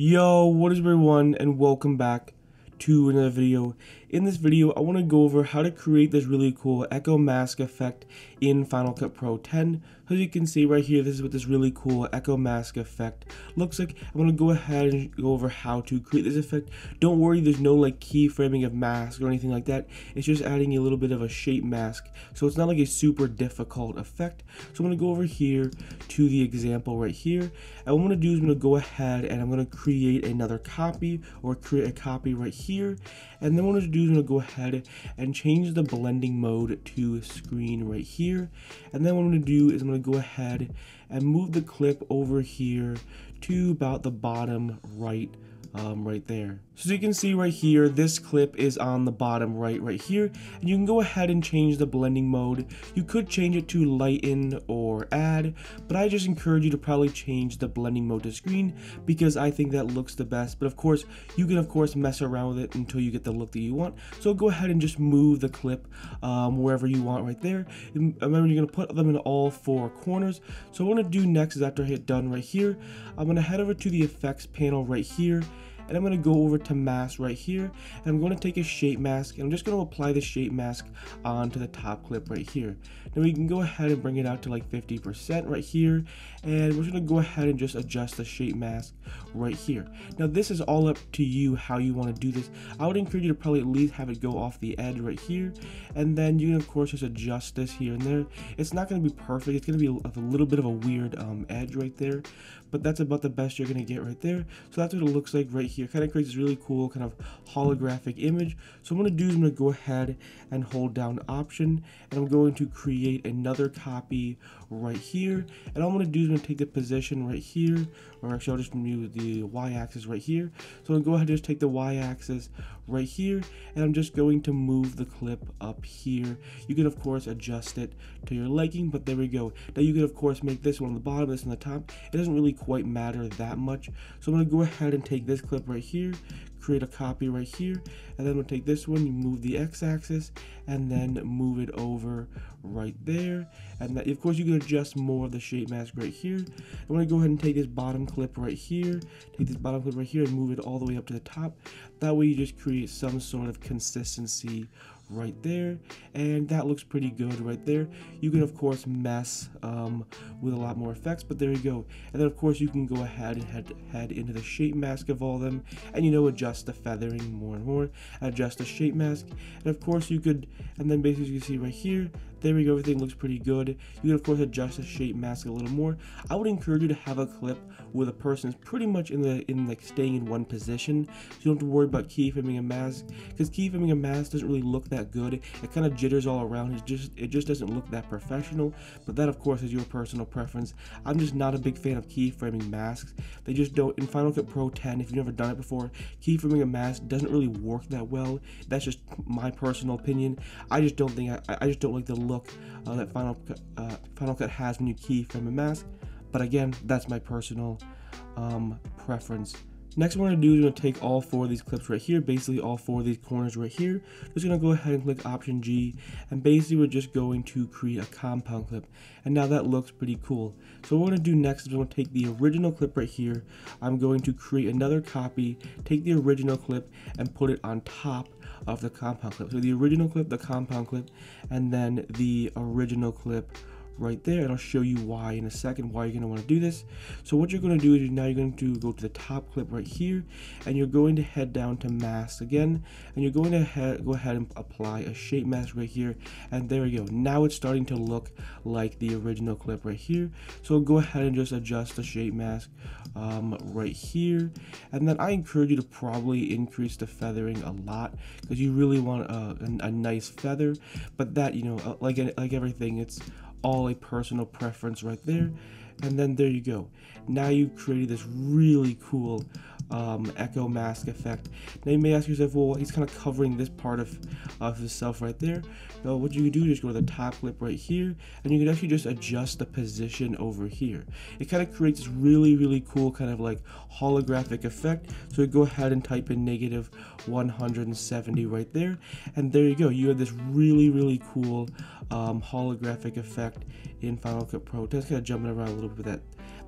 Yo, what is everyone and welcome back to another video. In this video, I want to go over how to create this really cool echo mask effect in Final Cut Pro 10. As you can see right here, this is what this really cool echo mask effect looks like. I'm going to go ahead and go over how to create this effect. Don't worry, there's no like keyframing of mask or anything like that. It's just adding a little bit of a shape mask. So it's not like a super difficult effect. So I'm going to go over here to the example right here. And what I'm going to do is I'm going to go ahead and I'm going to create another copy or create a copy right here. And then what I'm going to do is I'm to go ahead and change the blending mode to screen right here. And then what I'm to do is I'm to go ahead and move the clip over here to about the bottom right um, right there. So you can see right here, this clip is on the bottom right right here, and you can go ahead and change the blending mode. You could change it to lighten or add, but I just encourage you to probably change the blending mode to screen because I think that looks the best. But of course, you can of course mess around with it until you get the look that you want. So go ahead and just move the clip um, wherever you want right there. And remember, you're gonna put them in all four corners. So what I'm gonna do next is after I hit done right here, I'm gonna head over to the effects panel right here and I'm going to go over to mask right here and I'm going to take a shape mask and I'm just going to apply the shape mask onto the top clip right here. Now we can go ahead and bring it out to like 50% right here and we're going to go ahead and just adjust the shape mask right here. Now this is all up to you how you want to do this. I would encourage you to probably at least have it go off the edge right here and then you can of course just adjust this here and there. It's not going to be perfect. It's going to be a, little bit of a weird um, edge right there but that's about the best you're going to get right there. So that's what it looks like right here. Kind of creates this really cool kind of holographic image. So I'm going to do is I'm going to go ahead and hold down option and I'm going to create another copy right here. And all I'm going to do is I'm going to take the position right here, or actually I'll just move the y-axis right here. So I'm going to go ahead and just take the y-axis right here, and I'm just going to move the clip up here. You can of course adjust it to your liking, but there we go. Now you can of course make this one on the bottom, this on the top. It doesn't really quite matter that much. So I'm going to go ahead and take this clip right here, create a copy right here and then we'll take this one you move the x-axis and then move it over right there. And that, of course you can adjust more of the shape mask right here. I'm to go ahead and take this bottom clip right here take this bottom clip right here and move it all the way up to the top. That way you just create some sort of consistency right there and that looks pretty good right there. You can of course mess um, with a lot more effects but there you go. And then of course you can go ahead and head, head into the shape mask of all of them and you know adjust the feathering more and more adjust the shape mask and of course you could and then basically you can see right here there we go, everything looks pretty good. You can of course adjust the shape mask a little more. I would encourage you to have a clip where the person is pretty much in the in like staying in one position. So you don't have to worry about keyframing a mask. Because keyframing a mask doesn't really look that good. It kind of jitters all around. It just it just doesn't look that professional. But that of course is your personal preference. I'm just not a big fan of keyframing masks. They just don't in Final Cut Pro 10, if you've never done it before, keyframing a mask doesn't really work that well. That's just my personal opinion. I just don't think I, I just don't like the look uh, that Final Cut, uh, Final Cut has when you keyframe a mask. But again, that's my personal um, preference. Next what we're going to do is we're to take all four of these clips right here, basically all four of these corners right here. Just to go ahead and click Option G, and basically we're just going to create a compound clip. And now that looks pretty cool. So what we're going to do next is we're going to take the original clip right here. I'm going to create another copy, take the original clip, and put it on top of the compound clip. So the original clip, the compound clip, and then the original clip right there. And I'll show you why in a second why you're going to want to do this. So what you're going to do is now you're going to go to the top clip right here and you're going to head down to mask again and you're going to go ahead and apply a shape mask right here and there we go. Now it's starting to look like the original clip right here. So go ahead and just adjust the shape mask um, right here. And then I encourage you to probably increase the feathering a lot because you really want a, a, a nice feather. But that you know uh, like like everything it's all a personal preference right there. And then there you go. Now you've created this really cool um, echo mask effect. Now you may ask yourself, well, he's kind of covering this part of, of himself right there. Now what you can do is go to the top clip right here, and you can actually just adjust the position over here. It kind of creates this really, really cool kind of like holographic effect. So go ahead and type in negative 170 right there, and there you go. You have this really, really cool um, holographic effect in Final Cut Pro. That's kind of jumping around a little bit. That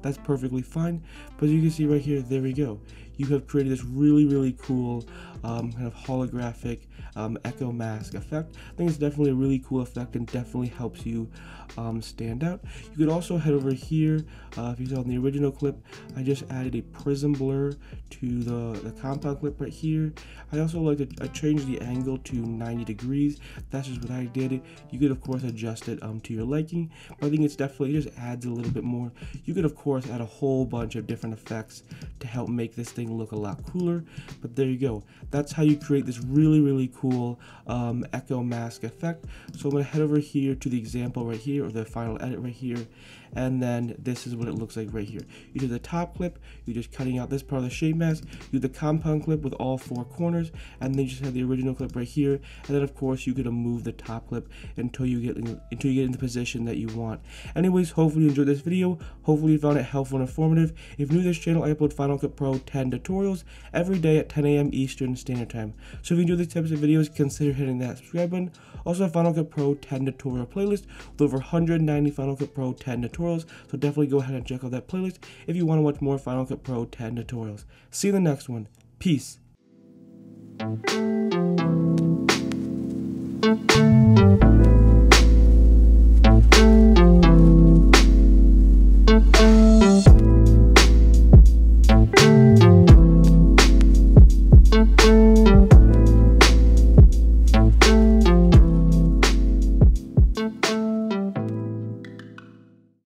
that's perfectly fine. But you can see right here, there we go you have created this really, really cool um, kind of holographic um, echo mask effect. I think it's definitely a really cool effect and definitely helps you um, stand out. You could also head over here, uh, if you saw in the original clip, I just added a prism blur to the, the compound clip right here. I also like to I changed the angle to 90 degrees. That's just what I did. You could of course adjust it um, to your liking, but I think it's definitely it just adds a little bit more. You could of course add a whole bunch of different effects to help make this thing look a lot cooler, but there you go. That's how you create this really, really cool um, echo mask effect. So I'm gonna head over here to the example right here, or the final edit right here, and then this is what it looks like right here. You do the top clip, you're just cutting out this part of the shape mask, you do the compound clip with all four corners, and then you just have the original clip right here, and then of course you're gonna move the top clip until you get in, until you get in the position that you want. Anyways, hopefully you enjoyed this video, hopefully you found it helpful and informative. If new to this channel, I upload Final Cut Pro 10 tutorials every day at 10 a.m. Eastern Standard Time. So if you enjoy these types of videos, consider hitting that subscribe button. Also, Final Cut Pro 10 tutorial playlist with over 190 Final Cut Pro 10 tutorials. So definitely go ahead and check out that playlist if you want to watch more Final Cut Pro 10 tutorials. See you in the next one. Peace.